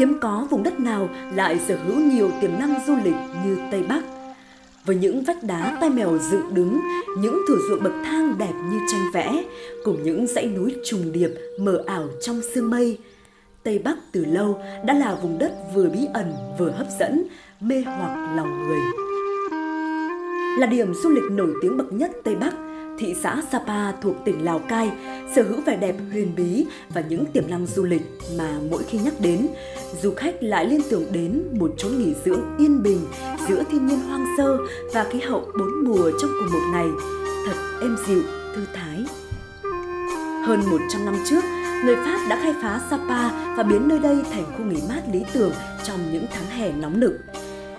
hiếm có vùng đất nào lại sở hữu nhiều tiềm năng du lịch như Tây Bắc. Với những vách đá tai mèo dựng đứng, những thửa ruộng bậc thang đẹp như tranh vẽ, cùng những dãy núi trùng điệp mờ ảo trong sương mây, Tây Bắc từ lâu đã là vùng đất vừa bí ẩn vừa hấp dẫn, mê hoặc lòng người. Là điểm du lịch nổi tiếng bậc nhất Tây Bắc, thị xã Sapa thuộc tỉnh Lào Cai sở hữu vẻ đẹp huyền bí và những tiềm năng du lịch mà mỗi khi nhắc đến, du khách lại liên tưởng đến một chốn nghỉ dưỡng yên bình giữa thiên nhiên hoang sơ và khí hậu bốn mùa trong cùng một ngày, thật êm dịu, thư thái. Hơn 100 năm trước, người Pháp đã khai phá Sapa và biến nơi đây thành khu nghỉ mát lý tưởng trong những tháng hè nóng nực.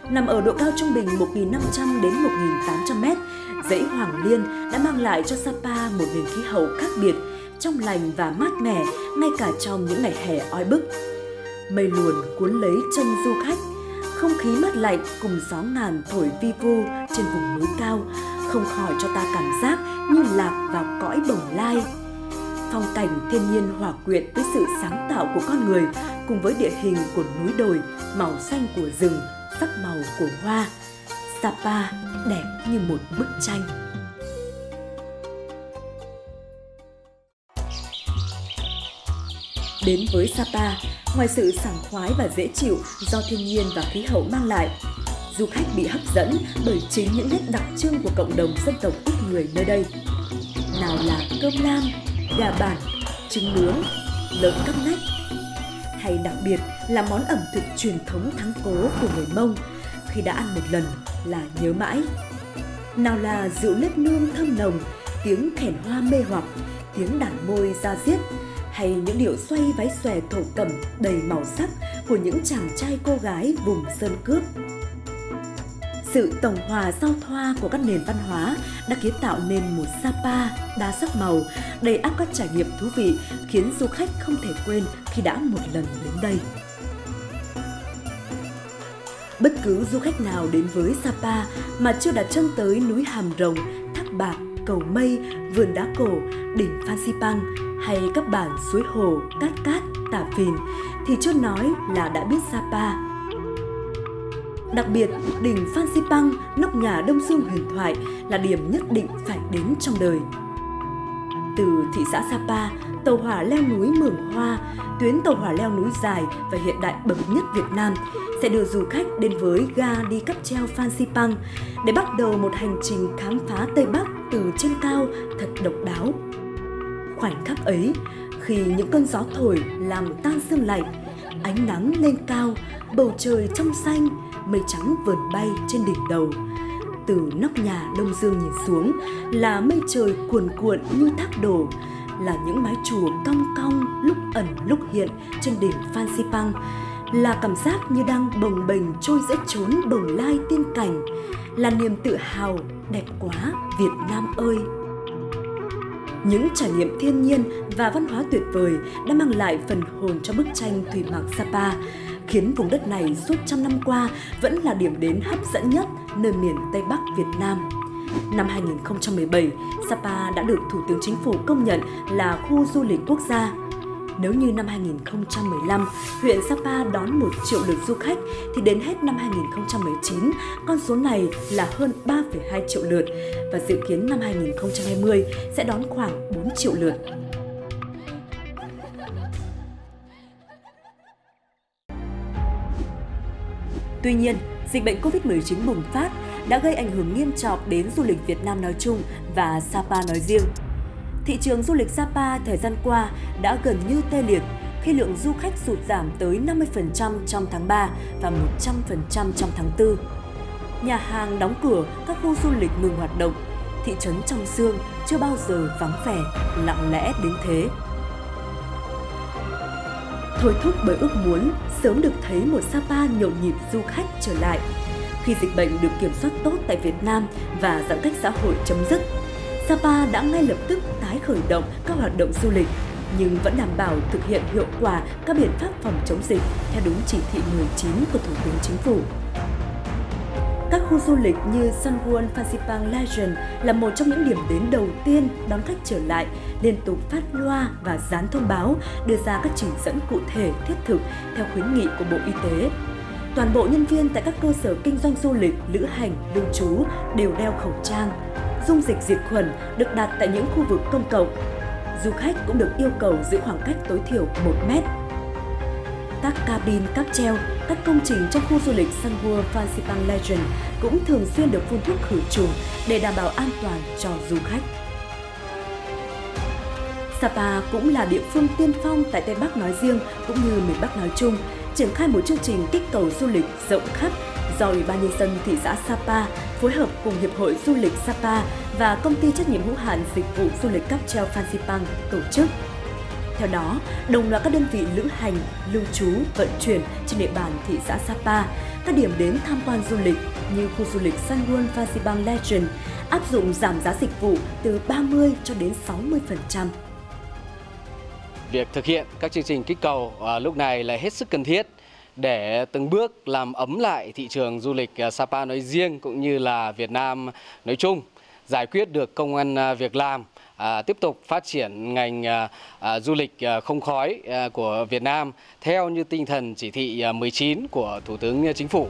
Nằm ở độ cao trung bình 1.500 đến 1.800 mét, dãy Hoàng Liên đã mang lại cho Sapa một nền khí hậu khác biệt, trong lành và mát mẻ ngay cả trong những ngày hè oi bức. Mây luồn cuốn lấy chân du khách, không khí mát lạnh cùng gió ngàn thổi vi vu trên vùng núi cao, không khỏi cho ta cảm giác như lạc vào cõi bồng lai. Phong cảnh thiên nhiên hòa quyện với sự sáng tạo của con người cùng với địa hình của núi đồi, màu xanh của rừng, sắc màu của hoa. Sapa đẹp như một bức tranh. Đến với Sapa, ngoài sự sảng khoái và dễ chịu do thiên nhiên và khí hậu mang lại, du khách bị hấp dẫn bởi chính những nét đặc trưng của cộng đồng dân tộc ít người nơi đây. Nào là cơm lam, gà bản, trứng nướng, lợn cắp nách, hay đặc biệt là món ẩm thực truyền thống thắng cố của người Mông khi đã ăn một lần là nhớ mãi. Nào là rượu nếp nương thơm nồng, tiếng khèn hoa mê hoặc, tiếng đàn môi ra diết, hay những điệu xoay váy xòe thổ cẩm đầy màu sắc của những chàng trai cô gái vùng sơn cướp. Sự tổng hòa giao thoa của các nền văn hóa đã kiến tạo nên một Sapa đa sắc màu, đầy ắp các trải nghiệm thú vị khiến du khách không thể quên khi đã một lần đến đây. Bất cứ du khách nào đến với Sapa mà chưa đặt chân tới núi Hàm Rồng, Thác Bạc, Cầu Mây, Vườn Đá Cổ, đỉnh Phan Xipang hay các bản suối hồ, Cát Cát, Tả Phìn thì chưa nói là đã biết Sapa. Đặc biệt, đỉnh Phan Xipang, nóc nhà Đông Dương huyền thoại là điểm nhất định phải đến trong đời. Từ thị xã Sapa, tàu hỏa leo núi Mường Hoa, tuyến tàu hỏa leo núi dài và hiện đại bậc nhất Việt Nam sẽ đưa du khách đến với ga đi cáp treo Phan Xipang để bắt đầu một hành trình khám phá Tây Bắc từ trên cao thật độc đáo. Khoảnh khắc ấy, khi những cơn gió thổi làm tan sương lạnh, ánh nắng lên cao, bầu trời trong xanh, mây trắng vờn bay trên đỉnh đầu. Từ nóc nhà Đông Dương nhìn xuống là mây trời cuồn cuộn như thác đổ, là những mái chùa cong cong lúc ẩn lúc hiện trên đỉnh Phan Xipang, là cảm giác như đang bồng bềnh trôi giữa chốn bồng lai tiên cảnh, là niềm tự hào đẹp quá Việt Nam ơi! Những trải nghiệm thiên nhiên và văn hóa tuyệt vời đã mang lại phần hồn cho bức tranh Thủy Mạc Sapa, khiến vùng đất này suốt trăm năm qua vẫn là điểm đến hấp dẫn nhất nơi miền Tây Bắc Việt Nam. Năm 2017, Sapa đã được Thủ tướng Chính phủ công nhận là khu du lịch quốc gia. Nếu như năm 2015, huyện Sapa đón 1 triệu lượt du khách, thì đến hết năm 2019, con số này là hơn 3,2 triệu lượt và dự kiến năm 2020 sẽ đón khoảng 4 triệu lượt. Tuy nhiên, dịch bệnh COVID-19 bùng phát đã gây ảnh hưởng nghiêm trọng đến du lịch Việt Nam nói chung và Sapa nói riêng. Thị trường du lịch Sapa thời gian qua đã gần như tê liệt khi lượng du khách sụt giảm tới 50% trong tháng 3 và 100% trong tháng 4. Nhà hàng đóng cửa, các khu du lịch ngừng hoạt động, thị trấn trong xương chưa bao giờ vắng vẻ, lặng lẽ đến thế. Thôi thúc bởi ước muốn sớm được thấy một Sapa nhộn nhịp du khách trở lại – khi dịch bệnh được kiểm soát tốt tại Việt Nam và giãn cách xã hội chấm dứt, Sapa đã ngay lập tức tái khởi động các hoạt động du lịch nhưng vẫn đảm bảo thực hiện hiệu quả các biện pháp phòng chống dịch theo đúng chỉ thị 19 của Thủ tướng Chính phủ. Các khu du lịch như Sun World Fansipan Legend là một trong những điểm đến đầu tiên đón khách trở lại, liên tục phát loa và dán thông báo, đưa ra các chỉ dẫn cụ thể thiết thực theo khuyến nghị của Bộ Y tế. Toàn bộ nhân viên tại các cơ sở kinh doanh du lịch, lữ hành, lưu trú đều đeo khẩu trang. Dung dịch diệt khuẩn được đặt tại những khu vực công cộng. Du khách cũng được yêu cầu giữ khoảng cách tối thiểu 1 mét các cabin cáp treo, các công trình trong khu du lịch Sun World Fansipan Legend cũng thường xuyên được phun thuốc khử trùng để đảm bảo an toàn cho du khách. Sapa cũng là địa phương tiên phong tại Tây Bắc nói riêng cũng như miền Bắc nói chung, triển khai một chương trình kích cầu du lịch rộng khắp do Ủy ban Nhân dân thị xã Sapa phối hợp cùng Hiệp hội Du lịch Sapa và Công ty trách nhiệm hữu hạn dịch vụ du lịch cáp treo Fansipan tổ chức. Theo đó, đồng loạt các đơn vị lữ hành, lưu trú, vận chuyển trên địa bàn thị xã Sapa, các điểm đến tham quan du lịch như khu du lịch Sun World Fansipan Legend áp dụng giảm giá dịch vụ từ 30 cho đến 60%. Việc thực hiện các chương trình kích cầu à, lúc này là hết sức cần thiết để từng bước làm ấm lại thị trường du lịch à, Sapa nói riêng cũng như là Việt Nam nói chung, giải quyết được công an à, việc làm à, tiếp tục phát triển ngành à, à, du lịch à, không khói à, của Việt Nam theo như tinh thần chỉ thị 19 của Thủ tướng Chính phủ.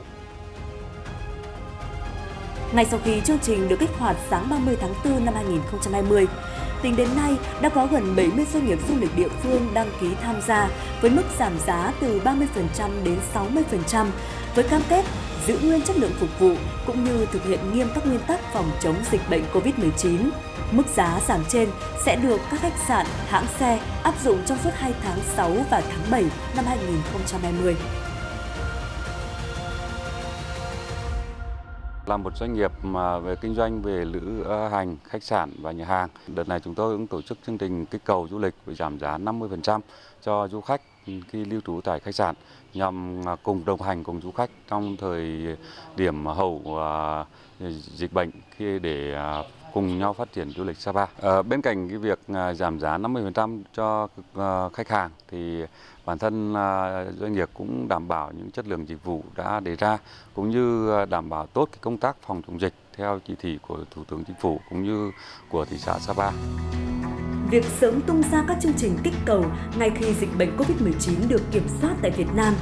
Ngay sau khi chương trình được kích hoạt sáng 30 tháng 4 năm 2020, tính đến nay đã có gần 70 doanh nghiệp du lịch địa phương đăng ký tham gia với mức giảm giá từ 30% đến 60% với cam kết giữ nguyên chất lượng phục vụ cũng như thực hiện nghiêm các nguyên tắc phòng chống dịch bệnh COVID-19. Mức giá giảm trên sẽ được các khách sạn, hãng xe áp dụng trong suốt 2 tháng 6 và tháng 7 năm 2020. Là một doanh nghiệp mà về kinh doanh về lữ ờ, hành, khách sạn và nhà hàng. Đợt này chúng tôi cũng tổ chức chương trình kích cầu du lịch với giảm giá 50% cho du khách khi lưu trú tại khách sạn nhằm à, cùng đồng hành cùng du khách trong thời điểm hậu à, dịch bệnh khi để à, cùng nhau phát triển du lịch Sapa. À, bên cạnh cái việc à, giảm giá 50% cho ờ, khách hàng thì bản thân à, doanh nghiệp cũng đảm bảo những chất lượng dịch vụ đã đề ra cũng như à, đảm bảo tốt cái công tác phòng chống dịch theo chỉ thị của Thủ tướng Chính phủ cũng như của thị xã Sapa việc sớm tung ra các chương trình kích cầu ngay khi dịch bệnh COVID-19 được kiểm soát tại Việt Nam.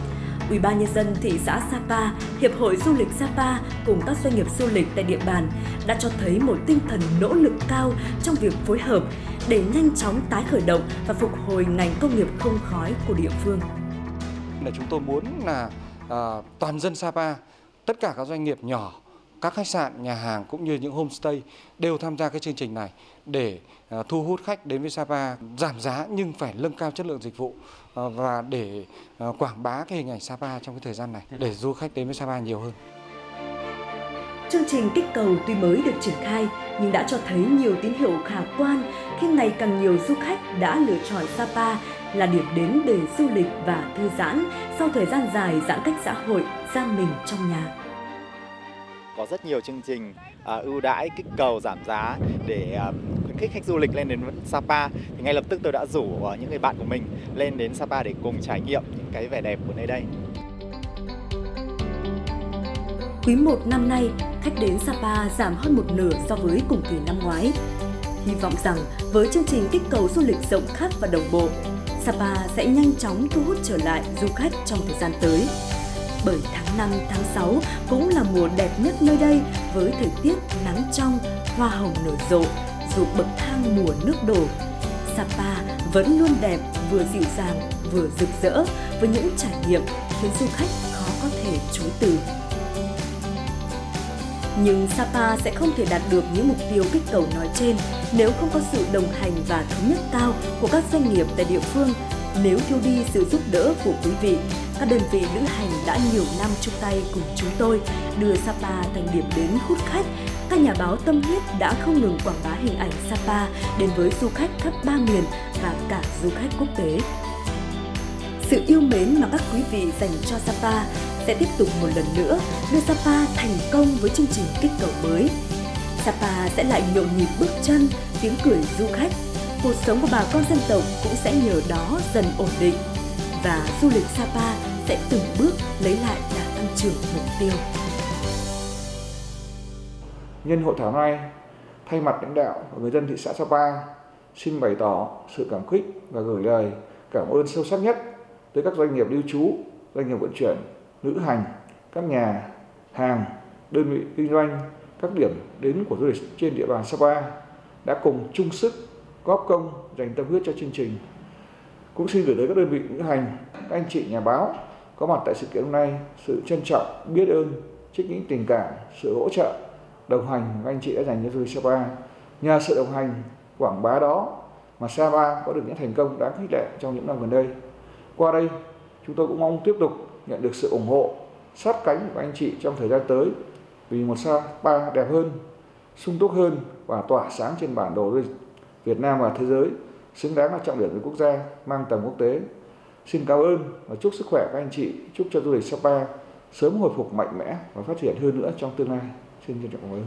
Ủy ban nhân dân thị xã Sapa, Hiệp hội Du lịch Sapa cùng các doanh nghiệp du lịch tại địa bàn đã cho thấy một tinh thần nỗ lực cao trong việc phối hợp để nhanh chóng tái khởi động và phục hồi ngành công nghiệp không khói của địa phương. Là chúng tôi muốn là à, toàn dân Sapa, tất cả các doanh nghiệp nhỏ các khách sạn, nhà hàng cũng như những homestay đều tham gia cái chương trình này để à, thu hút khách đến với Sapa giảm giá nhưng phải nâng cao chất lượng dịch vụ à, và để à, quảng bá cái hình ảnh Sapa trong cái thời gian này để du khách đến với Sapa nhiều hơn. Chương trình kích cầu tuy mới được triển khai nhưng đã cho thấy nhiều tín hiệu khả quan khi ngày càng nhiều du khách đã lựa chọn Sapa là điểm đến để du lịch và thư giãn sau thời gian dài giãn cách xã hội giam mình trong nhà có rất nhiều chương trình à, ưu đãi kích cầu giảm giá để à, khuyến khích khách du lịch lên đến Sapa thì ngay lập tức tôi đã rủ à, những người bạn của mình lên đến Sapa để cùng trải nghiệm những cái vẻ đẹp của nơi đây. Quý 1 năm nay, khách đến Sapa giảm hơn một nửa so với cùng kỳ năm ngoái. Hy vọng rằng với chương trình kích cầu du lịch rộng khắp và đồng bộ, Sapa sẽ nhanh chóng thu hút trở lại du khách trong thời gian tới bởi tháng 5, tháng 6 cũng là mùa đẹp nhất nơi đây với thời tiết nắng trong, hoa hồng nở rộ, dù bậc thang mùa nước đổ. Sapa vẫn luôn đẹp, vừa dịu dàng, vừa rực rỡ với những trải nghiệm khiến du khách khó có thể chối từ. Nhưng Sapa sẽ không thể đạt được những mục tiêu kích cầu nói trên nếu không có sự đồng hành và thống nhất cao của các doanh nghiệp tại địa phương, nếu thiếu đi sự giúp đỡ của quý vị các đơn vị lữ hành đã nhiều năm chung tay cùng chúng tôi đưa Sapa thành điểm đến hút khách. Các nhà báo tâm huyết đã không ngừng quảng bá hình ảnh Sapa đến với du khách khắp ba miền và cả du khách quốc tế. Sự yêu mến mà các quý vị dành cho Sapa sẽ tiếp tục một lần nữa đưa Sapa thành công với chương trình kích cầu mới. Sapa sẽ lại nhộn nhịp bước chân, tiếng cười du khách. Cuộc sống của bà con dân tộc cũng sẽ nhờ đó dần ổn định và du lịch Sapa sẽ từng bước lấy lại đà tăng trưởng mục tiêu. Nhân hội thảo này, thay mặt lãnh đạo và người dân thị xã Sapa xin bày tỏ sự cảm kích và gửi lời cảm ơn sâu sắc nhất tới các doanh nghiệp lưu trú, doanh nghiệp vận chuyển, lữ hành, các nhà hàng, đơn vị kinh doanh, các điểm đến của du lịch trên địa bàn Sapa đã cùng chung sức góp công dành tâm huyết cho chương trình. Cũng xin gửi tới các đơn vị lữ hành, các anh chị nhà báo có mặt tại sự kiện hôm nay sự trân trọng, biết ơn, trích những tình cảm, sự hỗ trợ, đồng hành của anh chị đã dành cho du lịch Sapa. Nhờ sự đồng hành, quảng bá đó mà Sapa có được những thành công đáng khích lệ trong những năm gần đây. Qua đây, chúng tôi cũng mong tiếp tục nhận được sự ủng hộ, sát cánh của anh chị trong thời gian tới vì một Sapa đẹp hơn, sung túc hơn và tỏa sáng trên bản đồ du lịch Việt Nam và thế giới, xứng đáng là trọng điểm của quốc gia mang tầm quốc tế. Xin cảm ơn và chúc sức khỏe các anh chị, chúc cho du lịch Sapa sớm hồi phục mạnh mẽ và phát triển hơn nữa trong tương lai. Xin trân trọng cảm ơn.